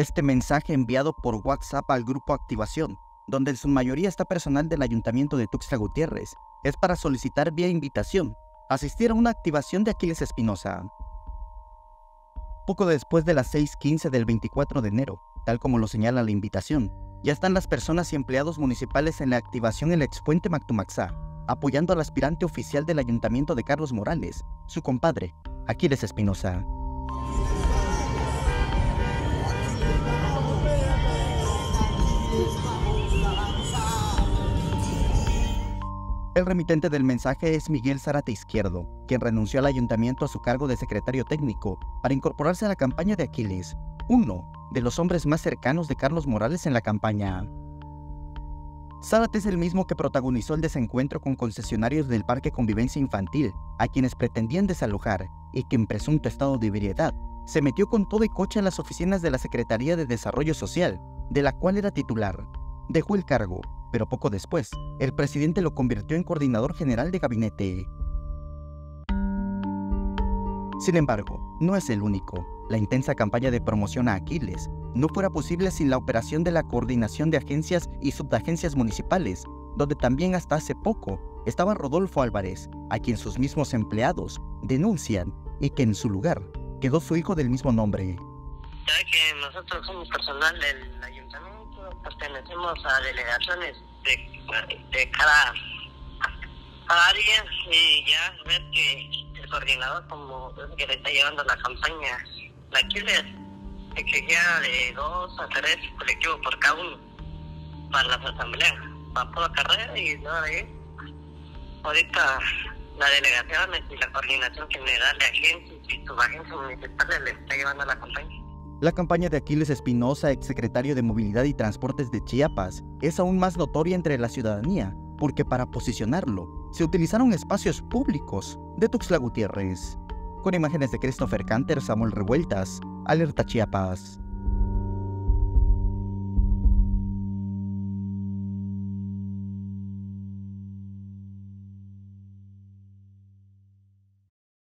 Este mensaje enviado por WhatsApp al grupo Activación, donde en su mayoría está personal del Ayuntamiento de Tuxtla Gutiérrez, es para solicitar vía invitación asistir a una activación de Aquiles Espinosa. Poco después de las 6.15 del 24 de enero, tal como lo señala la invitación, ya están las personas y empleados municipales en la activación en el expuente Mactumaxá, apoyando al aspirante oficial del Ayuntamiento de Carlos Morales, su compadre, Aquiles Espinosa. El remitente del mensaje es Miguel Zárate Izquierdo, quien renunció al ayuntamiento a su cargo de secretario técnico para incorporarse a la campaña de Aquiles, uno de los hombres más cercanos de Carlos Morales en la campaña. Zárate es el mismo que protagonizó el desencuentro con concesionarios del Parque Convivencia Infantil, a quienes pretendían desalojar y que en presunto estado de ebriedad se metió con todo y coche a las oficinas de la Secretaría de Desarrollo Social, de la cual era titular. Dejó el cargo pero poco después, el presidente lo convirtió en coordinador general de gabinete. Sin embargo, no es el único. La intensa campaña de promoción a Aquiles no fuera posible sin la operación de la coordinación de agencias y subagencias municipales, donde también hasta hace poco estaba Rodolfo Álvarez, a quien sus mismos empleados denuncian y que en su lugar quedó su hijo del mismo nombre. que nosotros somos personal del ayuntamiento pertenecemos a delegaciones de, de cada, área y ya ver que el coordinador como que le está llevando la campaña, la que queda de dos a tres colectivos por cada uno para las asambleas, para toda carrera y nada de Ahorita la delegación y la coordinación general de agencias y subagencias municipales le está llevando la campaña. La campaña de Aquiles Espinosa, exsecretario de Movilidad y Transportes de Chiapas, es aún más notoria entre la ciudadanía, porque para posicionarlo se utilizaron espacios públicos de Tuxtla Gutiérrez. Con imágenes de Christopher Canter, Samuel Revueltas, Alerta Chiapas.